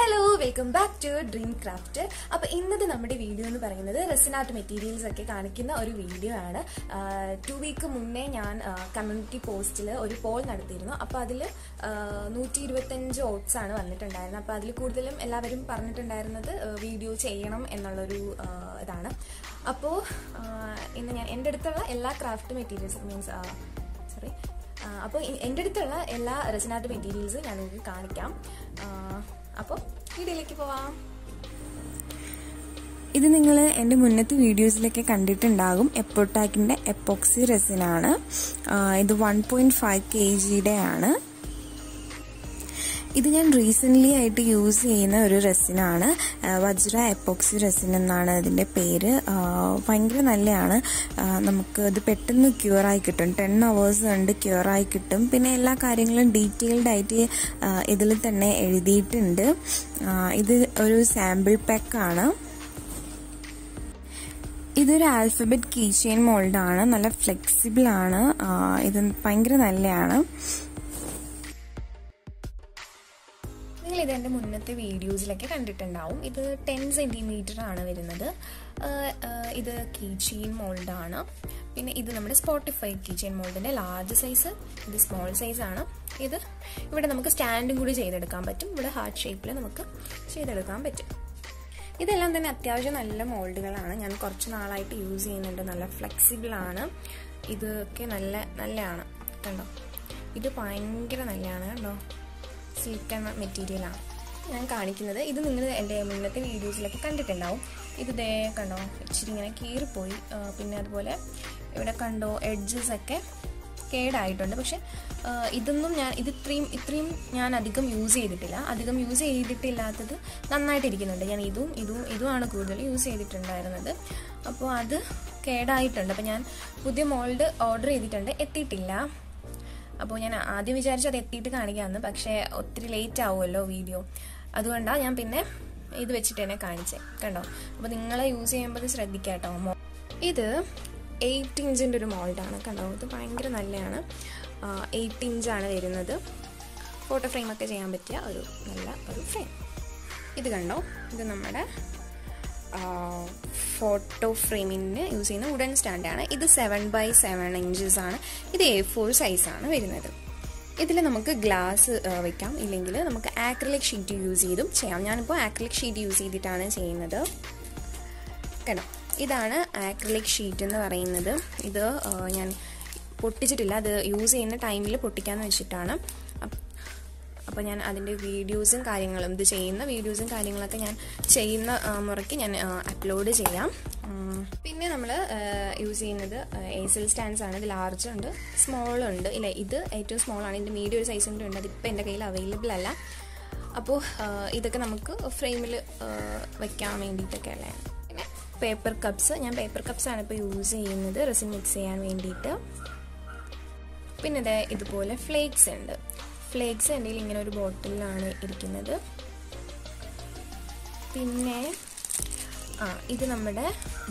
Hello welcome back to dream craft അപ്പൊ ഇന്നത്തെ നമ്മുടെ വീഡിയോ എന്ന് പറയുന്നത് റെസിനാർട്ട് മെറ്റീരിയൽസ് ഒക്കെ കാണിക്കുന്ന ഒരു വീഡിയോ ആണ്. ടു വീക്ക് മുന്നേ ഞാൻ കമ്മ്യൂണിറ്റി പോസ്റ്റിൽ ഒരു പോൾ നടത്തിയിരുന്നു. അപ്പൊ അതിൽ നൂറ്റി ഇരുപത്തഞ്ച് ഓട്ട്സ് ആണ് വന്നിട്ടുണ്ടായിരുന്നത്. അപ്പൊ അതിൽ കൂടുതലും എല്ലാവരും പറഞ്ഞിട്ടുണ്ടായിരുന്നത് വീഡിയോ ചെയ്യണം എന്നുള്ളൊരു ഇതാണ്. അപ്പോൾ ഇന്ന് ഞാൻ എന്റെ അടുത്തുള്ള എല്ലാ ക്രാഫ്റ്റ് മെറ്റീരിയൽസ് മീൻസ് സോറി അപ്പോൾ എന്റെ അടുത്തുള്ള എല്ലാ റെസിനാർട്ട് മെറ്റീരിയൽസും ഞാൻ നിങ്ങൾക്ക് കാണിക്കാം. അപ്പോൾ വീഡിയോയിലേക്ക് പോവാം. ഇത് നിങ്ങൾ എന്റെ മുന്നത്തെ വീഡിയോസിലൊക്കെ കണ്ടിട്ടുണ്ടാകും. എപ്പോട്ടാക്കിന്റെ എപ്പോക്സി റെസിനാണ്. ഇത് വൺ പോയിന്റ് ഫൈവ് കെ ജിയുടെ ആണ് ഇത് ഞാൻ റീസെന്റ്ലി ആയിട്ട് യൂസ് ചെയ്യുന്ന ഒരു റെസിനാണ് വജ്ര എപ്പോക്സി റെസിൻ എന്നാണ് ഇതിന്റെ പേര്. ഭയങ്കര നല്ലതാണ് നമുക്ക് ഇത് പെട്ടെന്ന് ക്യൂറായി കിട്ടും. ടെൻ അവേഴ്സ് കൊണ്ട് ക്യൂറായി കിട്ടും. പിന്നെ എല്ലാ കാര്യങ്ങളും ഡീറ്റെയിൽഡ് ആയിട്ട് ഇതിൽ തന്നെ എഴുതിയിട്ടുണ്ട്. ഇത് ഒരു സാമ്പിൾ പാക്കാണ് ഇതൊരു ആൽഫബറ്റ് കീ ചെയിൻ മോൾഡാണ് നല്ല ഫ്ലെക്സിബിൾ ആണ്. ഇത് ഭയങ്കര നല്ലതാണ് നിങ്ങൾ ഇത് എന്റെ മുന്നത്തെ വീഡിയോസിലൊക്കെ കണ്ടിട്ടുണ്ടാവും. ഇത് ടെൻ സെന്റിമീറ്റർ ആണ് വരുന്നത്. ഇത് കീ ചെയിൻ മോൾഡാണ് പിന്നെ ഇത് നമ്മുടെ സ്പോട്ടിഫൈ കീ ചെയിൻ മോൾഡിന്റെ ലാർജ് സൈസ് ഇത് സ്മോൾ സൈസാണ് ഇത് ഇവിടെ നമുക്ക് സ്റ്റാൻഡും കൂടി ചെയ്തെടുക്കാൻ പറ്റും. ഇവിടെ ഹാർട്ട് ഷേപ്പിൽ നമുക്ക് ചെയ്തെടുക്കാൻ പറ്റും. ഇതെല്ലാം തന്നെ അത്യാവശ്യം നല്ല മോൾഡുകളാണ് ഞാൻ കുറച്ച് നാളായിട്ട് യൂസ് ചെയ്യുന്നുണ്ട്. നല്ല ഫ്ലെക്സിബിൾ ആണ്. ഇതൊക്കെ നല്ല നല്ലതാണ്. കണ്ടോ? ഇത് ഭയങ്കര നല്ലതാണ് കണ്ടോ? സിൽക്കൺ മെറ്റീരിയലാണ് ഞാൻ കാണിക്കുന്നത്. ഇത് നിങ്ങൾ എന്റെ മുന്നത്തെ വീഡിയോസിലൊക്കെ കണ്ടിട്ടുണ്ടാവും. ഇത് ദേ കണ്ടോ? ഇച്ചിരി ഇങ്ങനെ കീറിപ്പോയി. പിന്നെ അതുപോലെ ഇവിടെ കണ്ടോ എഡ്ജസ് ഒക്കെ കേടായിട്ടുണ്ട്. പക്ഷെ ഇതൊന്നും ഞാൻ ഇത് ഇത്രയും ഇത്രയും ഞാൻ അധികം യൂസ് ചെയ്തിട്ടില്ല. അധികം യൂസ് ചെയ്തിട്ടില്ലാത്തത് നന്നായിട്ടിരിക്കുന്നുണ്ട്. ഞാൻ ഇതും ഇതും ഇതുമാണ് കൂടുതൽ യൂസ് ചെയ്തിട്ടുണ്ടായിരുന്നത്. അപ്പോൾ അത് കേടായിട്ടുണ്ട്. അപ്പോൾ ഞാൻ പുതിയ മോൾഡ് ഓർഡർ ചെയ്തിട്ടുണ്ട്. എത്തിയിട്ടില്ല. അപ്പോൾ ഞാൻ ആദ്യം വിചാരിച്ചു അത് എത്തിയിട്ട് കാണിക്കാമെന്ന് പക്ഷേ ഒത്തിരി ലേറ്റ് ആവുമല്ലോ വീഡിയോ അതുകൊണ്ടാണ് ഞാൻ പിന്നെ ഇത് വെച്ചിട്ട് തന്നെ കാണിച്ചേ. കണ്ടോ? അപ്പോൾ നിങ്ങൾ യൂസ് ചെയ്യുമ്പോൾ ഇത് ശ്രദ്ധിക്കാം കേട്ടോ ഇത് എയ്റ്റ് ഇഞ്ചിന്റെ ഒരു മോൾഡാണ് കണ്ടോ? ഇത് ഭയങ്കര നല്ലതാണ് എയ്റ്റ് ഇഞ്ചാണ് വരുന്നത്. ഫോട്ടോ ഫ്രെയിമൊക്കെ ചെയ്യാൻ പറ്റിയ ഒരു നല്ല ഒരു ഫ്രെയിം ഇത് കണ്ടോ? ഇത് നമ്മുടെ ഫോട്ടോ ഫ്രെയിമിന് യൂസ് ചെയ്യുന്ന വുഡൻ സ്റ്റാൻഡാണ് ഇത് സെവൻ ബൈ സെവൻ ഇഞ്ചസ് ആണ്. ഇത് എ ഫോർ സൈസാണ് വരുന്നത്. ഇതിൽ നമുക്ക് ഗ്ലാസ് വെക്കാം. ഇല്ലെങ്കിൽ നമുക്ക് ആക്രിലിക് ഷീറ്റ് യൂസ് ചെയ്തും ചെയ്യാം. ഞാനിപ്പോൾ ആക്രിലിക് ഷീറ്റ് യൂസ് ചെയ്തിട്ടാണ് ചെയ്യുന്നത്. കേട്ടോ? ഇതാണ് ആക്രിലിക് ഷീറ്റ് എന്ന് പറയുന്നത്. ഇത് ഞാൻ പൊട്ടിച്ചിട്ടില്ല. അത് യൂസ് ചെയ്യുന്ന ടൈമിൽ പൊട്ടിക്കാന്ന് വെച്ചിട്ടാണ്. അപ്പോൾ ഞാൻ അതിന്റെ വീഡിയോസും കാര്യങ്ങളും ഇത് ചെയ്യുന്ന വീഡിയോസും കാര്യങ്ങളൊക്കെ ഞാൻ ചെയ്യുന്ന മുറയ്ക്ക് ഞാൻ അപ്ലോഡ് ചെയ്യാം. പിന്നെ നമ്മൾ യൂസ് ചെയ്യുന്നത് എസിൽ സ്റ്റാൻഡ്സ് ആണ്. ഇത് ലാർജ് ഉണ്ട് സ്മോൾ ഉണ്ട്. ഇല്ല ഇത് ഏറ്റവും സ്മോൾ ആണ്. ഇതിന്റെ മീഡിയം സൈസിന്റെ ഉണ്ട്. അതിപ്പോൾ എന്റെ കയ്യിൽ അവൈലബിൾ അല്ല. അപ്പോൾ ഇതൊക്കെ നമുക്ക് ഫ്രെയിമിൽ വെക്കാൻ വേണ്ടിയിട്ടൊക്കെ അല്ലേ? പിന്നെ പേപ്പർ കപ്സ് ഞാൻ പേപ്പർ കപ്സ് ആണ് ഇപ്പോൾ യൂസ് ചെയ്യുന്നത്. റെസിൻ മിക്സ് ചെയ്യാൻ വേണ്ടിയിട്ട്. പിന്നെ ഇതേ ഇതുപോലെ ഫ്ലേക്സ് ഉണ്ട്. ഫ്ലേക്സ് എന്റെ ഇങ്ങനെ ഒരു ബോട്ടിലാണ് ഇരിക്കുന്നത്. പിന്നെ ആ ഇത് നമ്മുടെ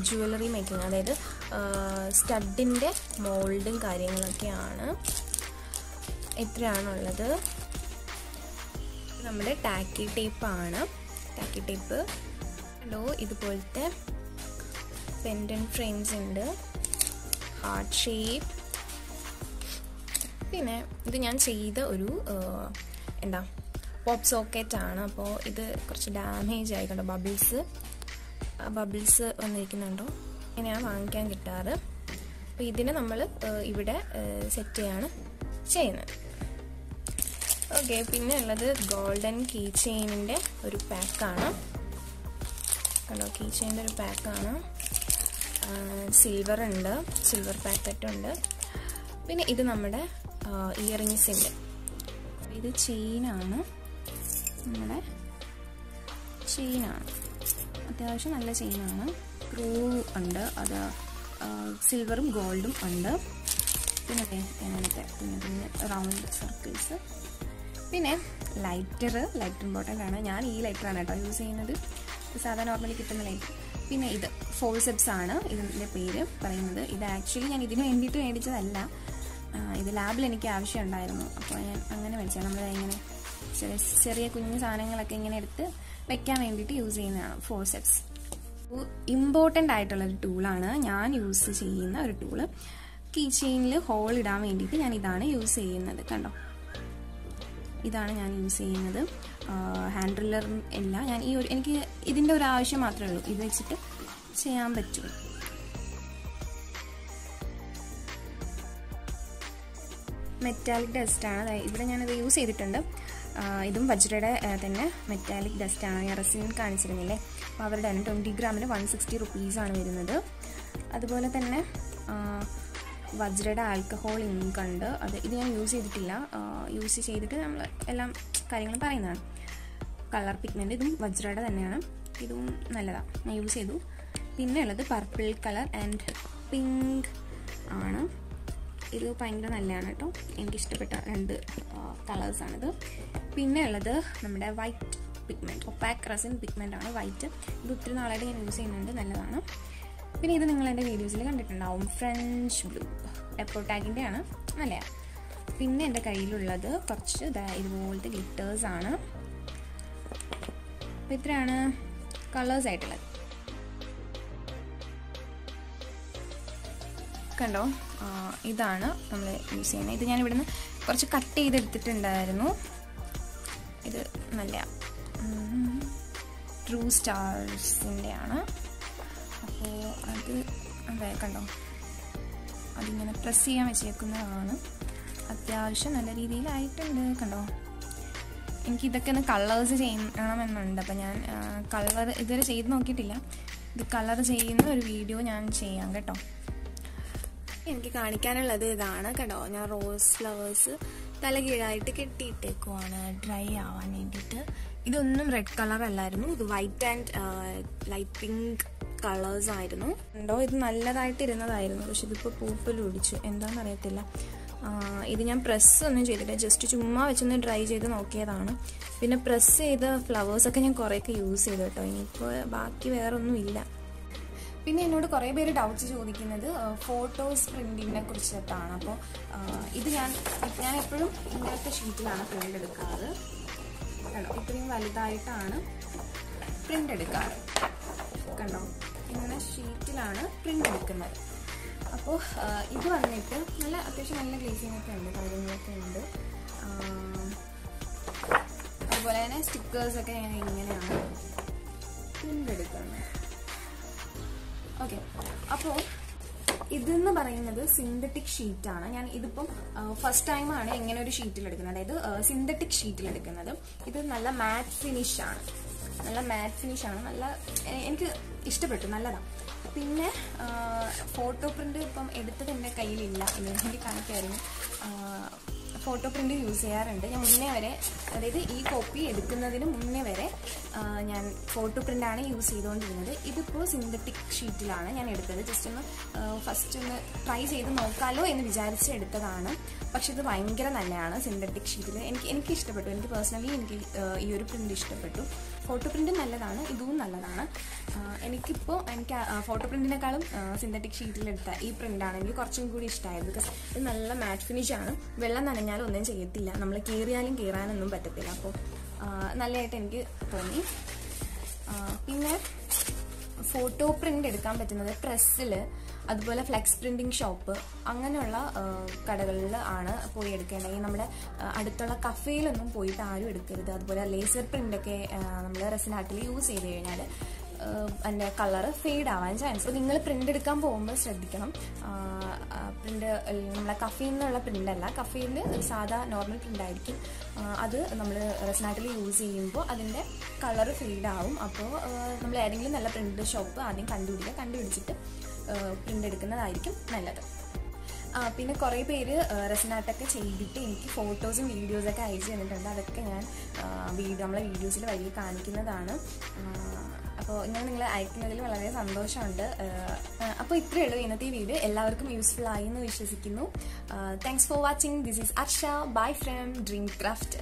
ജുവലറി മേക്കിംഗ് അതായത് സ്റ്റഡിന്റെ മോൾഡും കാര്യങ്ങളൊക്കെയാണ്. എത്രയാണുള്ളത് നമ്മുടെ ടാക്കി ടേപ്പാണ് ടാക്കി ടേപ്പ് ഹലോ ഇതുപോലത്തെ പെൻഡൻ ഫ്രെയിംസ് ഉണ്ട്. ഹാർട്ട് ഷേപ്പ് പിന്നെ ഇത് ഞാൻ ചെയ്ത ഒരു എന്താ പോപ്പ് സോക്കറ്റ് ആണ്. അപ്പോൾ ഇത് കുറച്ച് ഡാമേജ് ആയിക്കണ്ടോ ബബിൾസ് ബബിൾസ് വന്നിരിക്കുന്നുണ്ടോ? ഇങ്ങനെയാണ് വാങ്ങിക്കാൻ കിട്ടാറ്. അപ്പോൾ ഇതിനെ നമ്മൾ ഇവിടെ സെറ്റ് ചെയ്യാണ് ചെയ്യുന്നത്. ഓക്കെ പിന്നെ ഉള്ളത് ഗോൾഡൻ കീ ചെയിനിന്റെ ഒരു പാക്കാണ് കണ്ടോ? കീ ചെയിനിന്റെ ഒരു പാക്കാണ് സിൽവർ ഉണ്ട്. സിൽവർ പാക്കറ്റ് ഉണ്ട്. പിന്നെ ഇത് നമ്മുടെ ഇയറിങ്സിന്റെ ഇത് ചെയിനാണ് നമ്മുടെ ചെയിനാണ് അത്യാവശ്യം നല്ല ചെയിനാണ് ക്രൂ ഉണ്ട്. അത് സിൽവറും ഗോൾഡും ഉണ്ട്. പിന്നെ അങ്ങനത്തെ പിന്നെ പിന്നെ റൗണ്ട് സർക്കിൾസ് പിന്നെ ലൈറ്റർ ലൈറ്റർ ഇമ്പോർട്ടന്റ് ആണ്. ഞാൻ ഈ ലൈറ്ററാണ് കേട്ടോ യൂസ് ചെയ്യുന്നത്. സാധാരണ നോർമലി കിട്ടുന്ന ലൈറ്റർ പിന്നെ ഇത് ഫോൾസെപ്സ് ആണ്. ഇതിന്റെ പേര് പറയുന്നത്. ഇത് ആക്ച്വലി ഞാൻ ഇതിന് വേണ്ടിയിട്ട് മേടിച്ചതല്ല. ഇത് ലാബിൽ എനിക്ക് ആവശ്യമുണ്ടായിരുന്നു. അപ്പോൾ ഞാൻ അങ്ങനെ മേടിച്ചാൽ നമ്മൾ ഇങ്ങനെ ചെറിയ കുഞ്ഞു സാധനങ്ങളൊക്കെ ഇങ്ങനെ എടുത്ത് വെക്കാൻ വേണ്ടിയിട്ട് യൂസ് ചെയ്യുന്നതാണ് ഫോർ സെപ്സ് ഇമ്പോർട്ടന്റ് ആയിട്ടുള്ള ഒരു ടൂളാണ് ഞാൻ യൂസ് ചെയ്യുന്ന ഒരു ടൂൾ കീ ചെയിനിൽ ഹോൾ ഇടാൻ വേണ്ടിയിട്ട് ഞാൻ ഇതാണ് യൂസ് ചെയ്യുന്നത്. കണ്ടോ? ഇതാണ് ഞാൻ യൂസ് ചെയ്യുന്നത്. ഹാൻഡ് ഡ്രില്ലറും എല്ലാം ഞാൻ ഈ ഒരു എനിക്ക് ഇതിന്റെ ഒരു ആവശ്യം മാത്രമേ ഉള്ളൂ. ഇത് വെച്ചിട്ട് ചെയ്യാൻ പറ്റുള്ളൂ മെറ്റാലിക് ഡസ്റ്റാണ് ഇവിടെ ഞാനത് യൂസ് ചെയ്തിട്ടുണ്ട്. ഇതും വജ്രയുടെ തന്നെ മെറ്റാലിക് ഡസ്റ്റാണ് ഞാൻ റെസിൻ കാണിച്ചിരുന്നില്ലേ? അപ്പോൾ അവരുടെ തന്നെ ട്വന്റി ഗ്രാമിന് വൺ സിക്സ്റ്റി റുപ്പീസാണ് വരുന്നത്. അതുപോലെ തന്നെ വജ്രയുടെ ആൽക്കഹോൾ ഇങ്ക് ഉണ്ട്. അത് ഇത് ഞാൻ യൂസ് ചെയ്തിട്ടില്ല. യൂസ് ചെയ്തിട്ട് നമ്മൾ എല്ലാം കാര്യങ്ങളും പറയുന്നതാണ്. കളർ പിഗ്മെന്റ് ഇതും വജ്രയുടെ തന്നെയാണ്. ഇതും നല്ലതാണ് ഞാൻ യൂസ് ചെയ്തു. പിന്നെ ഉള്ളത് പർപ്പിൾ കളർ ആൻഡ് പിങ്ക് ആണ്. ഇത് ഭയങ്കര നല്ലതാണ് കേട്ടോ. എനിക്കിഷ്ടപ്പെട്ട രണ്ട് കളേഴ്സാണിത് പിന്നെ ഉള്ളത് നമ്മുടെ white pigment opaque resin pigment ആണ് വൈറ്റ് ഇത് ഒത്തിരി നാളായിട്ട് ഞാൻ യൂസ് ചെയ്യുന്നുണ്ട് നല്ലതാണ്. പിന്നെ ഇത് നിങ്ങൾ എന്റെ വീഡിയോസിൽ കണ്ടിട്ടുണ്ടാവും ഫ്രഞ്ച് ബ്ലൂ എപ്പോട്ടാഗിന്റെ ആണ് നല്ലതാണ് പിന്നെ എന്റെ കയ്യിലുള്ളത് കുറച്ച് ഇതുപോലത്തെ ഗ്ലിറ്റേഴ്സ് ആണ്. അപ്പോൾ ഇത്രയാണ് കളേഴ്സ് കണ്ടോ? ഇതാണ് നമ്മൾ യൂസ് ചെയ്യുന്നത്. ഇത് ഞാൻ ഇവിടുന്ന് കുറച്ച് കട്ട് ചെയ്തെടുത്തിട്ടുണ്ടായിരുന്നു. ഇത് നല്ല ട്രൂ സ്റ്റാർസിന്റെ ആണ് അപ്പോൾ അത് അതെ കണ്ടോ? അതിങ്ങനെ പ്രസ് ചെയ്യാൻ വെച്ചേക്കുന്നതാണ്. അത്യാവശ്യം നല്ല രീതിയിലായിട്ടുണ്ട് കണ്ടോ? എനിക്ക് ഇതൊക്കെ ഒന്ന് കളേഴ്സ് ചെയ്യണമെന്നുണ്ട്. അപ്പം ഞാൻ കളർ ഇതുവരെ ചെയ്ത് നോക്കിയിട്ടില്ല. ഇത് കളർ ചെയ്യുന്ന ഒരു വീഡിയോ ഞാൻ ചെയ്യാം കേട്ടോ. എനിക്ക് കാണിക്കാനുള്ളത് ഇതാണ് കേട്ടോ ഞാൻ റോസ് ഫ്ലവേഴ്സ് തലകീഴായിട്ട് കെട്ടിയിട്ടേക്കുവാണ്. ഡ്രൈ ആവാൻ വേണ്ടിയിട്ട്. ഇതൊന്നും റെഡ് കളർ അല്ലായിരുന്നു. ഇത് white and light pink colours ആയിരുന്നു. ഉണ്ടോ ഇത് നല്ലതായിട്ട് ഇരുന്നതായിരുന്നു. പക്ഷെ ഇതിപ്പോൾ പൂപ്പൽ ഒടിച്ചു എന്താണെന്ന് അറിയത്തില്ല ഇത് ഞാൻ പ്രസ് ഒന്നും ചെയ്തില്ല. ജസ്റ്റ് ചുമ്മാ വെച്ചൊന്ന് ഡ്രൈ ചെയ്ത് നോക്കിയതാണ്. പിന്നെ പ്രസ് ചെയ്ത ഫ്ലവേഴ്സൊക്കെ ഞാൻ കുറേയൊക്കെ യൂസ് ചെയ്തു കേട്ടോ. ഇനിയിപ്പോൾ ബാക്കി വേറൊന്നും ഇല്ല പിന്നെ എന്നോട് കുറേ പേര് ഡൗട്ട്സ് ചോദിക്കുന്നത് ഫോട്ടോസ് പ്രിന്റിങ്ങിനെ കുറിച്ചിട്ടാണ്. അപ്പോൾ ഇത് ഞാൻ ഞാൻ എപ്പോഴും ഇങ്ങനത്തെ ഷീറ്റിലാണ് പ്രിന്റ് എടുക്കാറ്. കണ്ടോ? ഇത്രയും വലുതായിട്ടാണ് പ്രിന്റ് എടുക്കാറ്. കണ്ടോ? ഇങ്ങനെ ഷീറ്റിലാണ് പ്രിന്റ് എടുക്കുന്നത്. അപ്പോൾ ഇത് വന്നിട്ട് നല്ല അത്യാവശ്യം നല്ല ഗ്ലേസിംഗ് ഒക്കെ ഉണ്ട് കാര്യങ്ങളൊക്കെ ഉണ്ട്. അതുപോലെ തന്നെ സ്റ്റിക്കേഴ്സൊക്കെ ഞാൻ ഇങ്ങനെയാണ് പ്രിന്റ് എടുക്കുന്നത്. ഓക്കെ. അപ്പോൾ ഇതെന്ന് പറയുന്നത് സിന്തറ്റിക് ഷീറ്റാണ് ഞാൻ ഇതിപ്പം ഫസ്റ്റ് ടൈമാണ് ഇങ്ങനെ ഒരു ഷീറ്റിൽ എടുക്കുന്നത്. അതായത് സിന്തറ്റിക് ഷീറ്റിൽ എടുക്കുന്നത്. ഇത് നല്ല മാറ്റ് ഫിനിഷ് ആണ്. നല്ല മാറ്റ് ഫിനിഷ് ആണ്. നല്ല എനിക്ക് ഇഷ്ടപ്പെട്ടു. നല്ലതാണ് പിന്നെ ഫോട്ടോ പ്രിന്റ് ഇപ്പം എടുത്തത് എന്റെ കയ്യിലില്ല. എന്ന് എനിക്ക് കാണിക്കായിരുന്നു. ഫോട്ടോ പ്രിന്റ് യൂസ് ചെയ്യാറുണ്ട്. ഞാൻ മുന്നേ വരെ അതായത് ഈ കോപ്പി എടുക്കുന്നതിന് മുന്നേ വരെ ഞാൻ ഫോട്ടോ പ്രിന്റാണ് യൂസ് ചെയ്തുകൊണ്ടിരുന്നത്. ഇതിപ്പോൾ സിന്തറ്റിക് ഷീറ്റിലാണ് ഞാൻ എടുത്തത്. ജസ്റ്റ് ഒന്ന് ഫസ്റ്റ് ഒന്ന് ട്രൈ ചെയ്ത് നോക്കാമല്ലോ എന്ന് വിചാരിച്ച് എടുത്തതാണ്. പക്ഷെ ഇത് ഭയങ്കര നല്ലതാണ് സിന്തറ്റിക് ഷീറ്റിൽ എനിക്ക് എനിക്ക് ഇഷ്ടപ്പെട്ടു. എനിക്ക് പേഴ്സണലി എനിക്ക് ഈ ഒരു പ്രിന്റ് ഇഷ്ടപ്പെട്ടു. ഫോട്ടോ പ്രിന്റ് നല്ലതാണ് ഇതും നല്ലതാണ്. എനിക്കിപ്പോൾ എനിക്ക് ഫോട്ടോ പ്രിന്റിനേക്കാളും സിന്തറ്റിക് ഷീറ്റിലെടുത്ത ഈ പ്രിന്റാണ് എനിക്ക് കുറച്ചും കൂടി ഇഷ്ടമായത് ബിക്കോസ് ഇത് നല്ല മാറ്റ് ഫിനിഷ് ആണ്. വെള്ളം നനഞ്ഞാലും ഒന്നും ചെയ്യത്തില്ല. നമ്മൾ കീറിയാലും കീറാനൊന്നും പറ്റത്തില്ല. അപ്പോൾ നല്ലതായിട്ട് എനിക്ക് തോന്നി. പിന്നെ ഫോട്ടോ പ്രിന്റ് എടുക്കാൻ പറ്റുന്നത് പ്രസ്സിൽ അതുപോലെ ഫ്ലെക്സ് പ്രിന്റിംഗ് ഷോപ്പ് അങ്ങനെയുള്ള കടകളിൽ ആണ് പോയി എടുക്കേണ്ടത്. ഈ നമ്മുടെ അടുത്തുള്ള കഫേയിലൊന്നും പോയിട്ട് ആരും എടുക്കരുത്. അതുപോലെ ലേസർ പ്രിന്റൊക്കെ നമ്മൾ റെസിനാട്ടിൽ യൂസ് ചെയ്ത് കഴിഞ്ഞാൽ അതിന്റെ കളർ ഫെയ്ഡ് ആവാൻ ചാൻസ് അപ്പോൾ നിങ്ങൾ പ്രിന്റ് എടുക്കാൻ പോകുമ്പോൾ ശ്രദ്ധിക്കണം. പ്രിന്റ് നമ്മളെ കഫയിൽ നിന്നുള്ള പ്രിന്റ് അല്ല. കഫയിൽ സാധാ നോർമൽ പ്രിന്റ് ആയിരിക്കും. അത് നമ്മൾ റെസ്നാട്ടിൽ യൂസ് ചെയ്യുമ്പോൾ അതിന്റെ കളർ ഫെയ്ഡ് ആവും. അപ്പോൾ നമ്മൾ ഏതെങ്കിലും നല്ല പ്രിന്റ് ഷോപ്പ് ആദ്യം കണ്ടുപിടിക്കുക. കണ്ടുപിടിച്ചിട്ട് പ്രിന്റ് എടുക്കുന്നതായിരിക്കും നല്ലത്. പിന്നെ കുറേ പേര് റെസനാട്ടൊക്കെ ചെയ്തിട്ട് എനിക്ക് ഫോട്ടോസും വീഡിയോസൊക്കെ അയച്ചു തന്നിട്ടുണ്ട്. അതൊക്കെ ഞാൻ വീഡിയോ നമ്മളെ വീഡിയോസിൽ വഴി കാണിക്കുന്നതാണ്. അപ്പോൾ ഞാൻ നിങ്ങൾ അയക്കുന്നതിൽ വളരെ സന്തോഷമുണ്ട്. അപ്പോൾ ഇത്രയേ ഉള്ളൂ ഇന്നത്തെ ഈ വീഡിയോ. എല്ലാവർക്കും യൂസ്ഫുൾ ആയി എന്ന് വിശ്വസിക്കുന്നു. Thanks for watching this is Arsha bye from dream craft